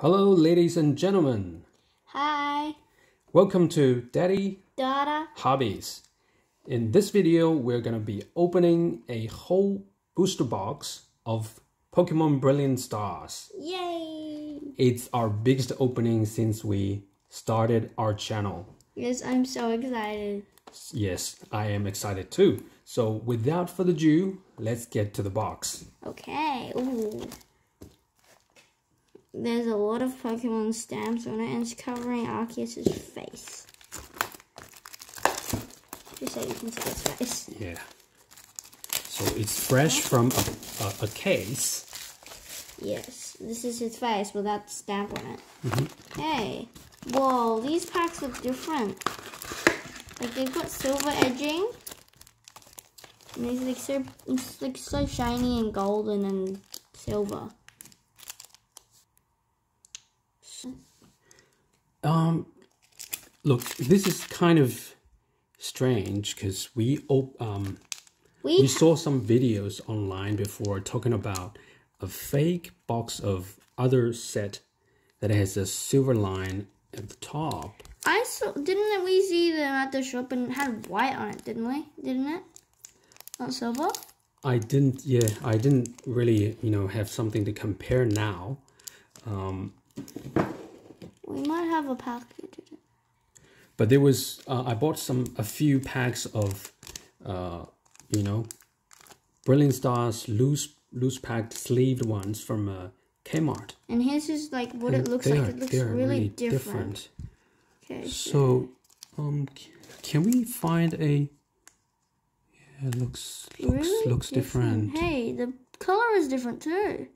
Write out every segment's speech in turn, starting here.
Hello, ladies and gentlemen. Hi, Welcome to Daddy Daughter. Hobbies. In this video, we're going to be opening a whole booster box of Pokemon Brilliant Stars. Yay! It's our biggest opening since we started our channel. Yes, I'm so excited. Yes, I am excited too. So, without further ado, let's get to the box. Okay. Ooh. There's a lot of Pokemon stamps on it, and it's covering Arceus's face. Just so you can see his face. Yeah. So, it's fresh from a, a, a case. Yes, this is his face without the stamp on it. Mm-hmm. Hey. Whoa, these packs look different. Like they've got silver edging. And it's like so it's like so shiny and golden and silver. Um, look, this is kind of strange because we op- um We we saw some videos online before talking about a fake box of other set that has a silver line at the top. I saw didn't we see them at the shop and had white on it, didn't we? Didn't it? Not silver? I didn't, yeah, I didn't really, you know, have something to compare now. Um, We might have a package. but there was, uh, I bought some, a few packs of, uh, you know, Brilliant Stars loose, loose packed sleeved ones from uh, Kmart. And here's just like what it looks like. are- It looks are really, different. Okay. So, um, can we find a? Yeah, it looks looks Really looks different. Hey, the color is different too.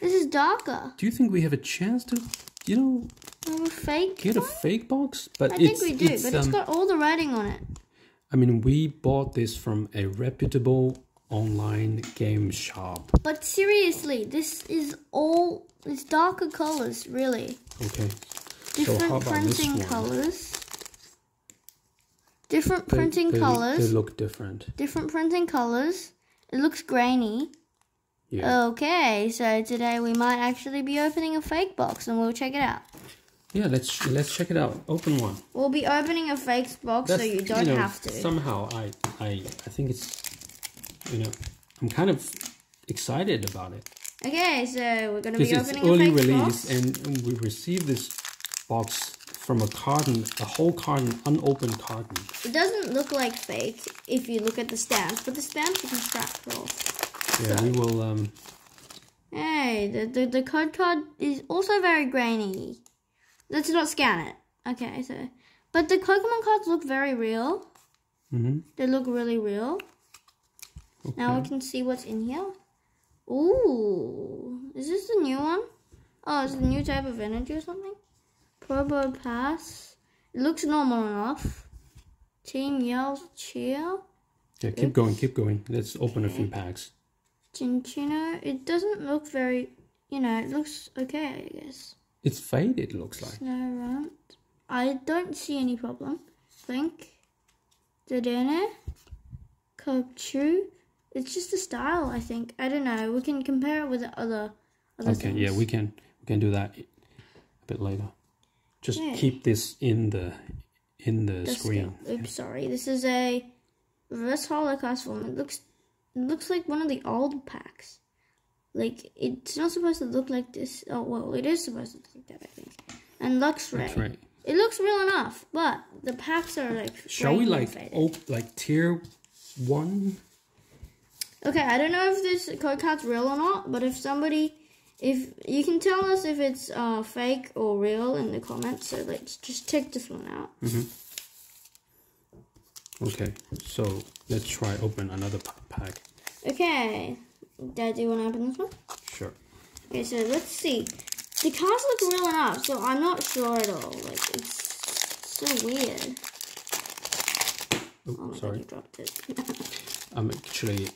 This is darker. Do you think we have a chance to, you know, A fake. get a fake box? But I it's think we do, it's but it's um. got all the writing on it. I mean, we bought this from a reputable online game shop. But seriously, this is all it's darker colors, really. Okay, Different this printing colors. Different They- printing they, colors. They look different. different printing colors. It looks grainy. Yeah. Okay, so today we might actually be opening a fake box and we'll check it out. Yeah. Let's let's check it out. Open one. We'll be opening a fake box so you don't know, have to. Somehow, I, I, I think it's, you know, I'm kind of excited about it Okay, so we're gonna be it's opening a early fake release, box. and we received this box from a carton, a whole carton, unopened carton. It doesn't look like fake if you look at the stamps, but the stamps you can scratch off. Yeah, we will. Um, Hey, the, the, the code card is also very grainy. Let's not scan it. Okay, so. But the Pokemon cards look very real. hmm They look really real. Now we can see what's in here. Ooh, is this the new one? Oh, it's a new type of energy or something? Probo Pass. It looks normal enough. Team Yell Cheer. Yeah, keep going, keep going. Let's open a few packs. Cinccino. It doesn't look very, you know, it looks okay, I guess. It's faded. Looks like. Snow. I don't see any problem. Think. Dedenne. Kochu. It's just a style, I think. I don't know. We can compare it with the other other Okay, things. yeah, we can we can do that a bit later. Just Yeah. keep this in the in the screen. Oops, sorry. This is a reverse holocaust form. It looks it looks like one of the old packs. Like it's not supposed to look like this. Oh well, it is supposed to look like that, I think. And Luxray. That's right. It looks real enough, but the packs are like. Shall we like faded. op- like tier one? Okay, I don't know if this code card's real or not, but if somebody, if you can tell us if it's uh, fake or real in the comments, so let's just check this one out. Okay, so let's try open another pack. Okay, Dad, do you want to open this one? Sure. Okay, so let's see. The cards look real enough, so I'm not sure at all. Like it's so weird. Oh, Oh my god, sorry. you dropped it. I'm actually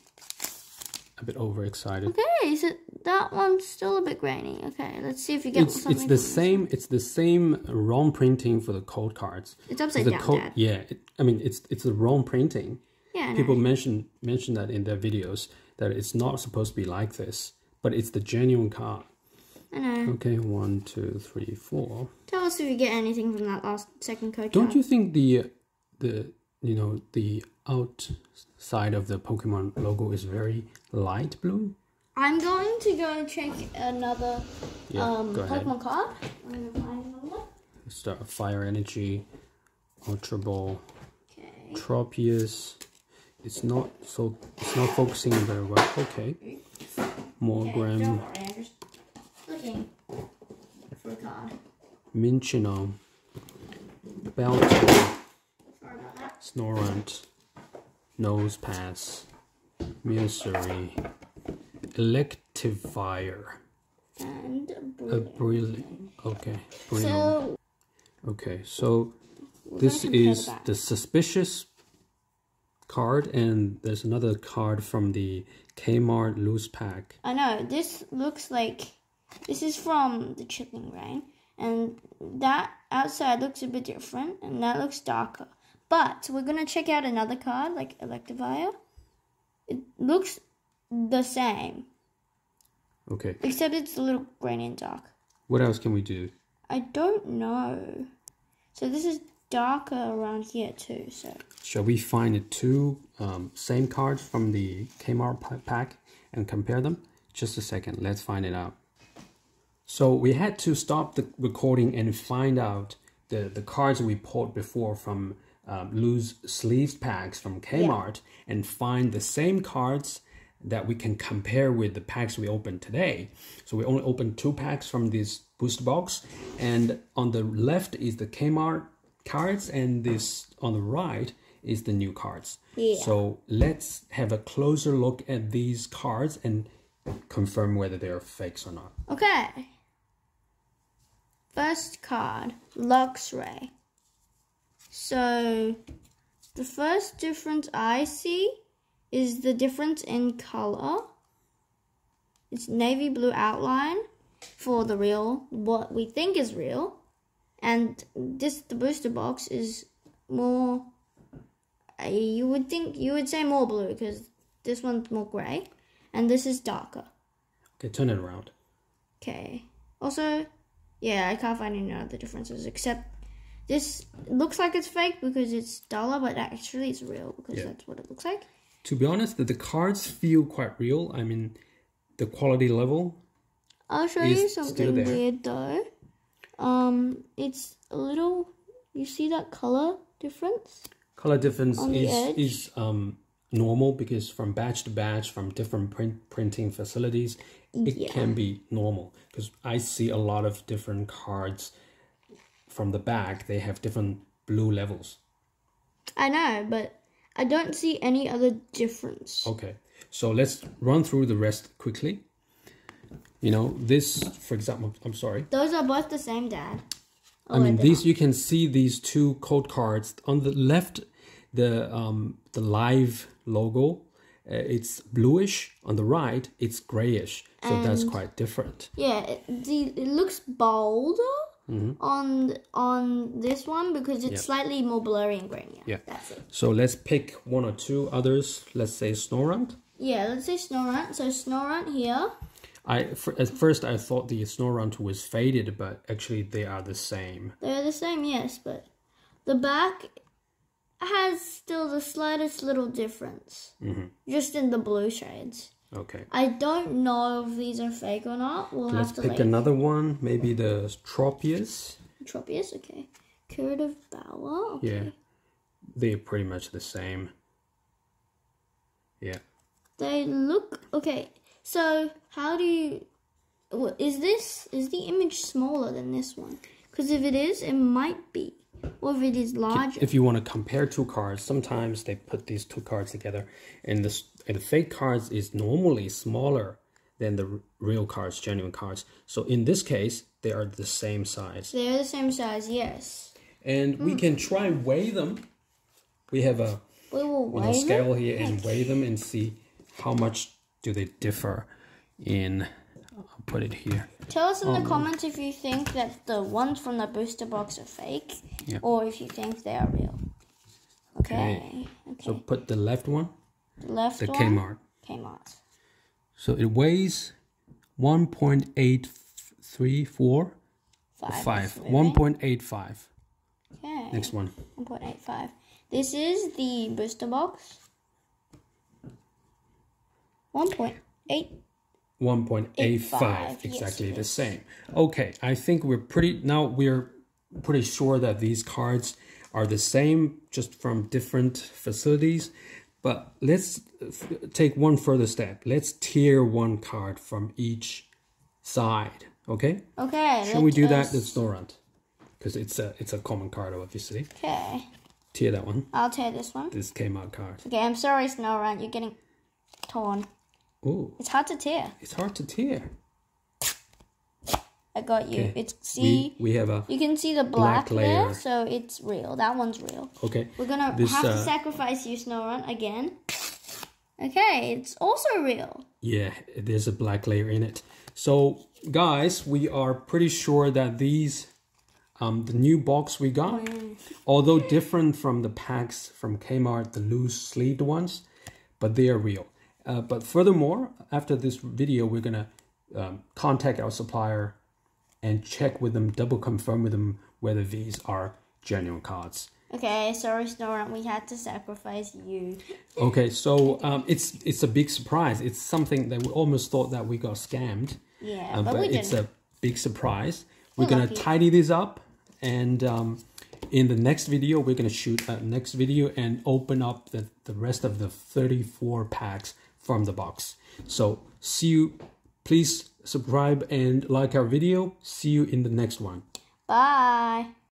a bit overexcited. okay, so that one's still a bit grainy. Okay, let's see if you get It's something. it's the same. It's the same wrong printing for the code cards. It's upside the down, Dad. yeah. It, I mean, it's it's the wrong printing. Yeah. People mention mention that in their videos that it's not supposed to be like this, but it's the genuine card. I know. Okay, one, two, three, four. Tell us if you get anything from that last second code. Don't card. you think the the you know the outside of the Pokemon logo is very light blue? I'm going to go check another Yeah, um. Pokemon card. I'm gonna find another. Start Fire Energy, Ultra Ball, Okay. Tropius. It's not so. It's not focusing very well. Okay. Okay, Morgrem, don't worry, I'm just looking for card. Minccino, Beltor, Sorry about that. Snorunt, Nosepass, Misery, Electivire, And a brilliant. brilliant. Okay, brilliant. So Okay, so this is the suspicious card, and there's another card from the Kmart loose pack. I know this looks like this is from the Chilling Reign, and that outside looks a bit different, and that looks darker. But we're gonna check out another card like Electivire. It looks the same, Okay, except it's a little green and dark. what else can we do? I don't know. So this is darker around here too. So Shall we find the two um, same cards from the Kmart pack and compare them? Just a second, let's find it out. So we had to stop the recording and find out the, the cards we pulled before from um, loose sleeves packs from Kmart and find the same cards that we can compare with the packs we opened today. So we only opened two packs from this boost box, and on the left is the Kmart cards, and this on the right is the new cards. Yeah. So let's have a closer look at these cards and confirm whether they are fakes or not. okay. First card, Luxray. So the first difference I see is the difference in color. It's navy blue outline for the real, what we think is real, and this the booster box is more. uh, You would think you would say more blue because this one's more grey, and this is darker. Okay, turn it around. Okay. Also, yeah, I can't find any other differences except this looks like it's fake because it's duller, but actually it's real because Yeah. that's what it looks like. To be honest, the, the cards feel quite real. I mean, the quality level. I'll show you something weird though. Um, it's a little. You see that color difference? Color difference is edge? is um normal because from batch to batch from different print printing facilities, it Yeah. can be normal. Because I see a lot of different cards from the back. They have different blue levels. I know, but I don't see any other difference. Okay, so let's run through the rest quickly. You know, this, for example, I'm sorry. Those are both the same, Dad. I mean, these you can see these two code cards on the left, the um the live logo, uh, it's bluish. On the right, it's grayish. So that's quite different. Yeah, it, it looks bolder Mm-hmm. on on this one because it's slightly more blurry and grainier. Yeah. that's it. So let's pick one or two others. Let's say Snorunt. Yeah, let's say Snorunt. So Snorunt here. I at first I thought the Snorunt was faded, but actually they are the same. They're the same, yes, but the back has still the slightest little difference. Mm-hmm. Just in the blue shades. Okay. I don't know if these are fake or not. We'll Let's have to pick like another one. Maybe the Tropius. Tropius, okay. Curative Bower, okay. Yeah. They're pretty much the same. Yeah. They look okay. So how do you? Is this is the image smaller than this one? Because if it is, it might be. Or if it is larger. if you want to compare two cards, sometimes they put these two cards together, and the and the fake cards is normally smaller than the real cards, genuine cards. So in this case, they are the same size, They're the same size, yes. and we hmm. can try weigh them. We have a We will you know, weigh them. scale here and weigh them and see how much do they differ in. I'll put it here. Tell us in Um, the comments if you think that the ones from the booster box are fake, Yeah. or if you think they are real. Okay. Okay. So put the left one, the left the one. The Kmart. Kmart. So it weighs 1.834 Five. five. moving. One point eight five. Okay. Next one. 1.85. This is the booster box. 1.8. 1.85 yes, exactly the same okay i think we're pretty now we're pretty sure that these cards are the same just from different facilities but let's uh, take one further step let's tier one card from each side okay Okay. should we do that let's Snorunt because it's a it's a common card obviously Okay. tier that one I'll tear this one. this came out card Okay, I'm sorry, Snorunt. You're getting torn. Oh It's hard to tear. it's hard to tear I got you. Okay. It's see. we we have a you can see the black, black layer. there, so it's real. That one's real. okay We're gonna This, have to uh, sacrifice you, Snorunt, again. Okay, it's also real. Yeah, there's a black layer in it. So, guys, we are pretty sure that these, um, the new box we got, although different from the packs from Kmart, the loose sleeved ones, but they are real. Uh, but furthermore, after this video, we're gonna um, contact our supplier and check with them, double confirm with them whether these are genuine cards. Okay, sorry, Snorunt. We had to sacrifice you. Okay, so um, it's it's a big surprise. It's something that we almost thought that we got scammed. Yeah, Uh, but, but it's didn't. a big surprise. We're We're gonna lucky. tidy this up, and um, in the next video, we're gonna shoot a next video and open up the, the rest of the 34 packs from the box. So see you. Please subscribe and like our video. See you in the next one. Bye.